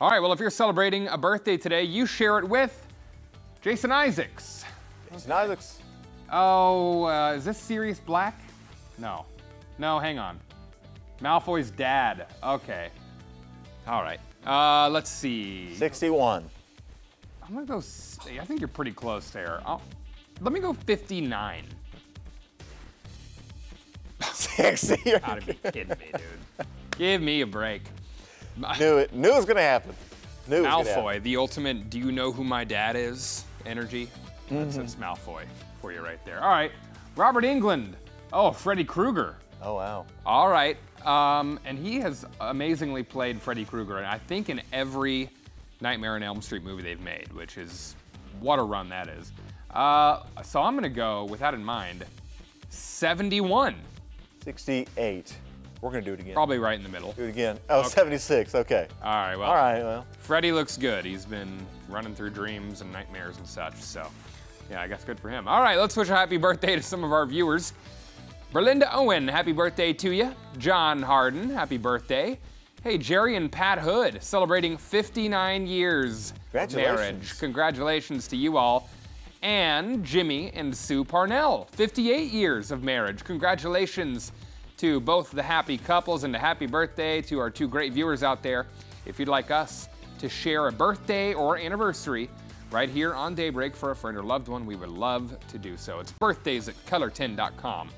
All right, well, if you're celebrating a birthday today, you share it with Jason Isaacs. Jason Isaacs. Oh, uh, is this Sirius Black? No. No, hang on. Malfoy's dad. Okay. All right. Uh, let's see. 61. I'm gonna go. I think you're pretty close there. I'll, let me go 59. 60. You're- Gotta be kidding me, dude. Give me a break. Knew it. Knew it was going to happen. Knew it was happen. Malfoy, the ultimate. Do you know who my dad is? Energy. That's, that's Malfoy for you right there. All right. Robert Englund. Oh, Freddy Krueger. Oh, wow. All right. Um, and he has amazingly played Freddy Krueger, and I think in every Nightmare on Elm Street movie they've made, which is what a run that is. Uh, so I'm gonna go with that in mind. 71, 68. We're going to do it again. probably right in the middle. Do it again. Oh, 76. Okay. All right. Well, All right. Well, Freddy looks good. He's been running through dreams and nightmares and such. So, yeah, I guess good for him. All right, let's wish a happy birthday to some of our viewers. Berlinda Owen, happy birthday to you. John Harden, happy birthday. Hey, Jerry and Pat Hood, celebrating 59 years of Congratulations. marriage. Congratulations to you all. And Jimmy and Sue Parnell, 58 years of marriage. Congratulations to both the happy couples and a happy birthday to our two great viewers out there. If you'd like us to share a birthday or anniversary right here on Daybreak for a friend or loved one, we would love to do so. It's birthdays at kolr10.com.